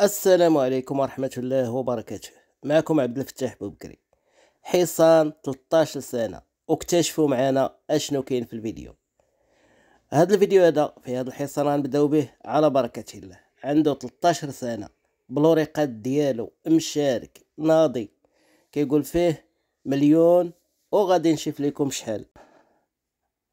السلام عليكم ورحمة الله وبركاته. معكم عبد الفتاح بوبكري. حصان 13 سنة. واكتشفوا معنا أشنو كاين في الفيديو. هذا الفيديو هذا في هذا الحصان غنبداو به على بركة الله. عنده 13 سنة. بلوريقات ديالو مشارك ناضي. كيقول فيه مليون وغادي نشوف لكم شحال.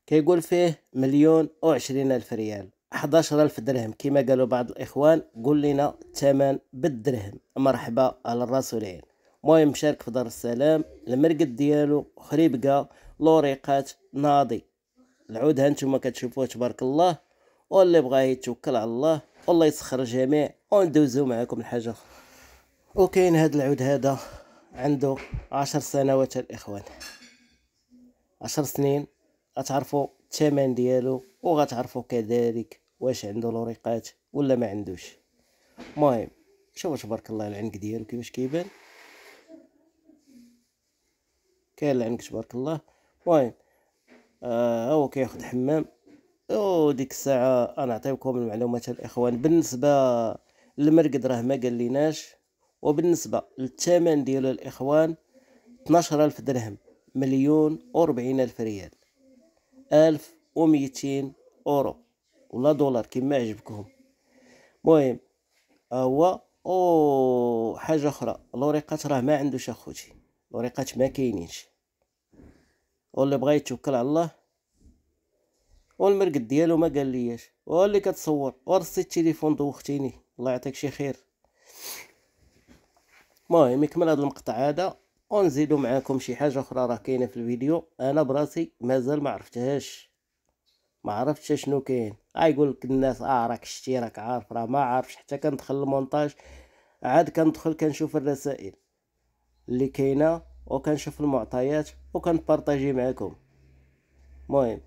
كيقول فيه مليون وعشرين ألف ريال. 11000 درهم كما قالوا بعض الإخوان قول لنا الثمن بالدرهم. مرحبا على الراس والعين المهم شارك في دار السلام المرقد ديالو خريبقة لوريقات ناضي. العود هانتوما كتشوفوه تبارك الله. واللي بغا يتوكل على الله والله يسخر الجميع. وندوزو معكم الحاجة. أخرى وكاين هاد العود هذا عنده عشر سنوات الإخوان. عشر سنين غتعرفوا الثمن ديالو وغتعرفوا كذلك واش عنده لوريقات ولا ما عندوش. المهم شوفوا تبارك الله العنق ديالو كيفاش كيبان. كاين العنق تبارك الله. المهم آه هو كياخد حمام. وديك الساعة أنا نعطيكم المعلومات الإخوان. بالنسبة للمرقد راه ما قال ليناش وبالنسبة للثمن ديالو الإخوان 12 ألف درهم مليون وربعين ألف ريال. ألف وميتين أورو. ولا دولار كما عجبكم المهم هو أو حاجة أخرى. لوريقات راه ما عندوش أخوتي. لوريقات ما كاينينش. واللي بغى يتوكل على الله والمرقد ديالو ما قال لياش. واللي كتصور ورصي التليفون دوختيني الله يعطيك شي خير. المهم يكمل هذا المقطع هذا. ونزيدو معاكم شي حاجة أخرى راه كاينة في الفيديو. أنا براسي مازال ما عرفتهاش. ما عرفتش شنو كاين. غايقول لك الناس آه راك شتي راك عارف راه ما عارفش. حتى كندخل المونتاج عاد كندخل كنشوف الرسائل اللي كاينة وكنشوف المعطيات وكنبارطاجي معكم المهم.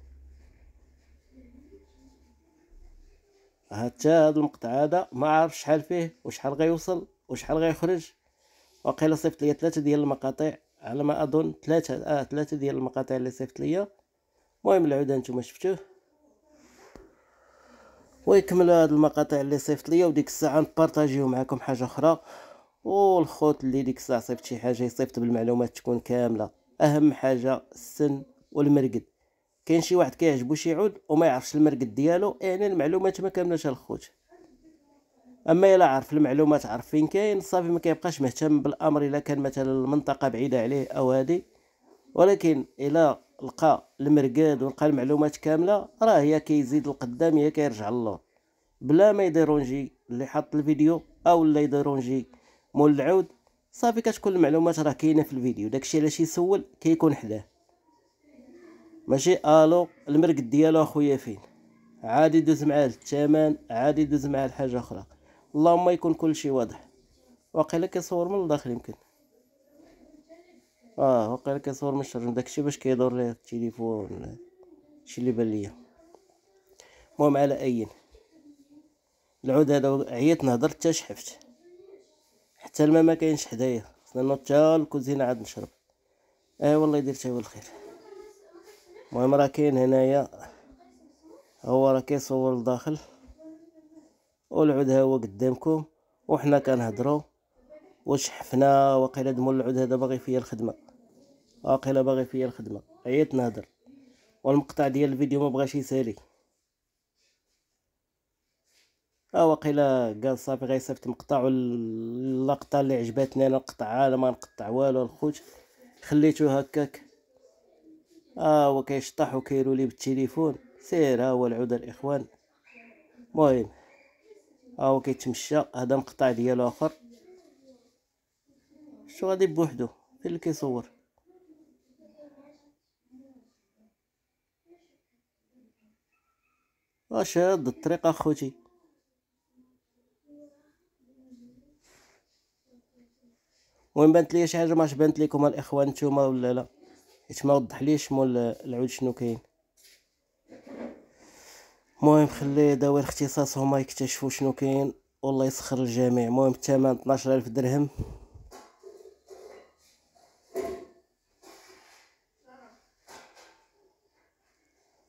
حتى هذا المقطع هذا ما عارف شحال فيه وشحال غيوصل وشحال غيخرج. وقيلا صيفط ليا ثلاثة ديال المقاطع على ما أظن ثلاثة آه ثلاثة ديال المقاطع اللي صيفط ليا. المهم العودة نتوما شفتوه. ويكمل هاد المقاطع اللي صيفط ليا وديك الساعة نبارطاجيو معكم حاجة أخرى. والخوت اللي ديك الساعة صيفط شي حاجة يصيفط بالمعلومات تكون كاملة. أهم حاجة السن والمرقد. كاين شي واحد كيعجبو شي عود وما يعرفش المرقد ديالو يعني المعلومات ما كاملاش الخوت أما إلا عرف المعلومات عرف فين كاين صافي ما كيبقاش مهتم بالأمر إلا كان مثلا المنطقة بعيدة عليه أو هادي. ولكن إلا لقى المرقاد ولقى المعلومات كاملة راه هي كيزيد القدام هي كيرجع للور. بلا ما يديرونجي اللي حط الفيديو أو اللي يديرونجي مول العود صافي كتكون المعلومات راه كاينة في الفيديو. داكشي علاش يسول كيكون حداه. ماشي ألو المرقد ديالو أخويا فين؟ عادي دوز معاه الثمن عادي دوز معاه الحاجة أخرى. اللهم يكون كل شيء واضح. واقيلا كيصور من الداخل يمكن. آه واقيلا كيصور من الشرجم داكشي باش كيدور ليه التليفون شي اللي بان ليا. المهم على أين؟ العود هذا عييت نهضر حتى شحفت. حتى الماء ما كاينش حدايا. خصنا حتى الكوزينة عاد نشرب. آه والله يدير هو الخير المهم راه كاين هنايا. هو راه كيصور لداخل. والعود ها هو قدامكم وحنا كنهضروا واش حفنا واقيلا دمول العود هذا باغي فيا الخدمة. واقيلا باغي فيا الخدمة. عييت نهضر. والمقطع ديال الفيديو ما بغاش يسالي. ها واقيلا قال صافي غيصيفط مقطع اللقطه اللي عجبتني أنا نقطعها ما نقطع والو الخوت. خليته هكاك. ها هو كيشطح وكيرولي بالتليفون. سير ها هو العود الإخوان. المهم ها هو كيتمشى. هذا مقطع ديالو آخر. شو غادي بوحدو؟ فين اللي كيصور؟ واش هاد الطريق أخوتي. وين بانت لي شي حاجة؟ ماش بانت لكم الإخوان نتوما ولا لا. حيت ما وضحليش مول العود شنو كاين. المهم خلي ذوي الاختصاص هما يكتشفوا شنو كاين. والله يسخر الجميع. المهم الثمن 12000 درهم.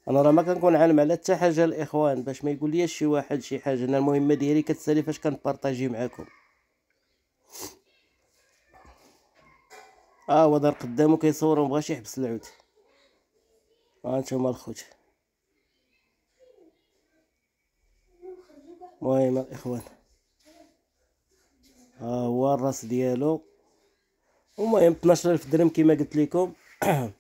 أنا راه ما كنكون عالم على حتى حاجة الإخوان باش ما يقول ليش شي واحد شي حاجة. أنا المهمه ديالي كتسالي فاش كنبارطاجي معاكم. آه هو دار قدامه كيصور ومبغاش يحبس العود. ها انتوما الخوت. المهم الإخوان. ها هو الراس ديالو. المهم 12000 درهم كما قلت لكم.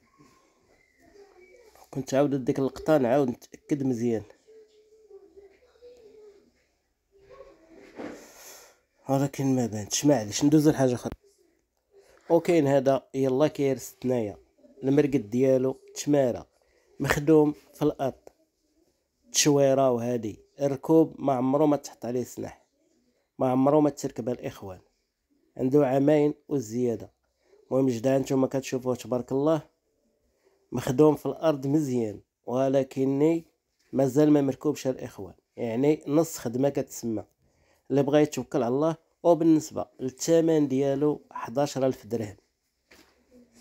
كنت عاود ديك اللقطه نعاود نتأكد مزيان. ولكن ما بانتش معليش ندوز لحاجة أخرى وكاين هذا يلا كيرس تنايا. المرقد ديالو تماره مخدوم في الأرض. تشويرة وهادي. الركوب ما عمرو ما تحط عليه سلاح ما عمرو ما تركب الإخوان. عنده عامين وزيادة. المهم جدعان نتوما كتشوفوه تبارك الله. مخدوم في الأرض مزيان ولكني مازال ما مركوبش الاخوان يعني نص خدمة كتسمى. اللي بغى يتوكل على الله وبالنسبة للثمن ديالو 11000 درهم.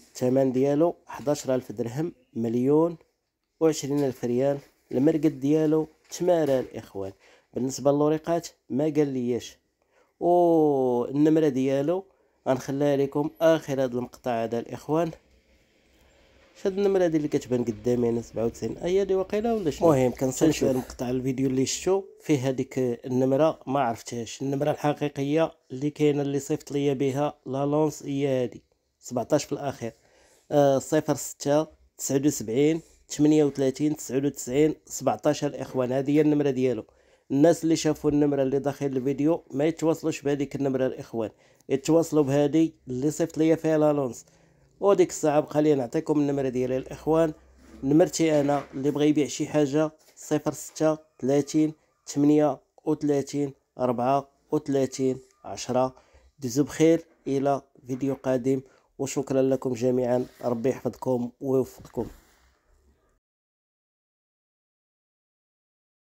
الثمن ديالو 11000 درهم مليون وعشرين ألف ريال. المرقد ديالو تمارة الإخوان بالنسبة للوريقات ما قال ليش والنمرة ديالو. غنخليها لكم آخر هذا المقطع هذا الإخوان شاد النمرة دي اللي كتبان قدامي أنا سبعة وتسعين هي دي واقيلا ولا شنو؟ المهم كنصيفط المقطع الفيديو اللي شفتو. فيه هذيك النمرة ما عرفتهاش. النمرة الحقيقية اللي كاينة اللي صيفط ليا بها لا لونس هي هادي. سبعطاش في الأخير. آه صفر ستة تسعود وسبعين ثمانية وثلاثين تسعود وتسعين سبعطاش الإخوان. هذه هي النمرة ديالو. الناس اللي شافوا النمرة اللي داخل الفيديو ما يتواصلوش بهذيك النمرة الإخوان. يتواصلوا بهذه اللي صيفط ليا فيها لا لونس وديك بقى لي نعطيكم النمرة ديالي الإخوان. نمرتي أنا اللي بغى يبيع شي حاجة صفر ستة ثلاثين ثمانية وثلاثين أربعة وثلاثين عشرة. دوزو بخير إلى فيديو قادم. وشكرا لكم جميعا. ربي يحفظكم ويوفقكم.